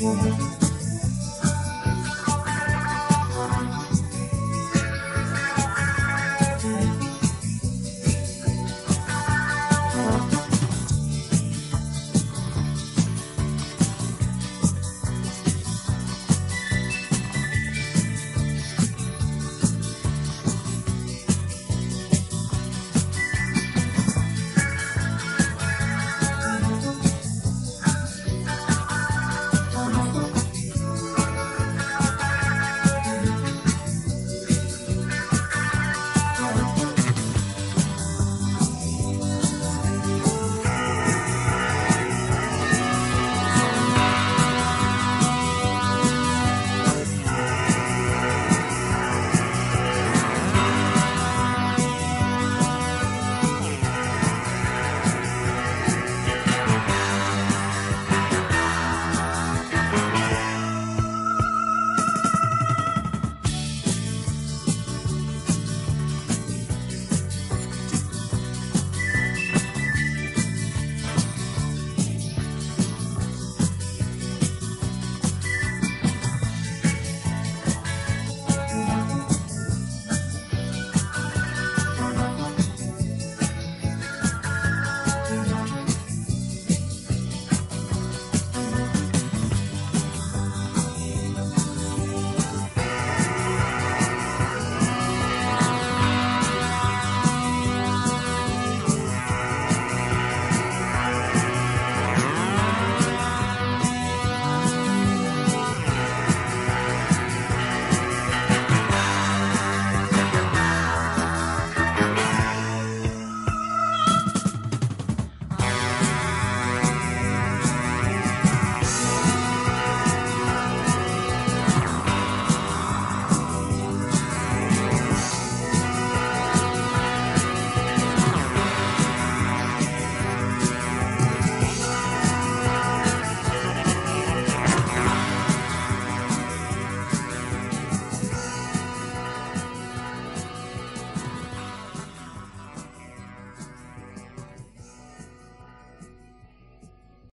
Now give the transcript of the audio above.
Yeah.